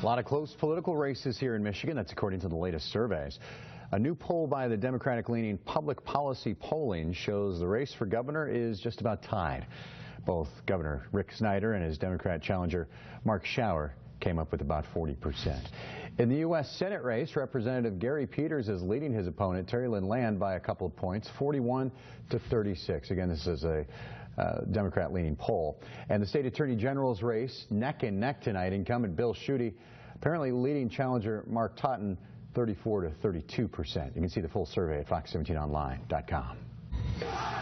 A lot of close political races here in Michigan. That's according to the latest surveys. A new poll by the Democratic-leaning Public Policy Polling shows the race for governor is just about tied. Both Governor Rick Snyder and his Democrat challenger Mark Schauer came up with about 40%. In the U.S. Senate race, Representative Gary Peters is leading his opponent, Terry Lynn Land, by a couple of points, 41 to 36. Again, this is a uh, Democrat-leaning poll. And the state attorney general's race, neck and neck tonight. Incumbent Bill Schuette apparently leading challenger Mark Totten 34 to 32 percent. You can see the full survey at fox17online.com.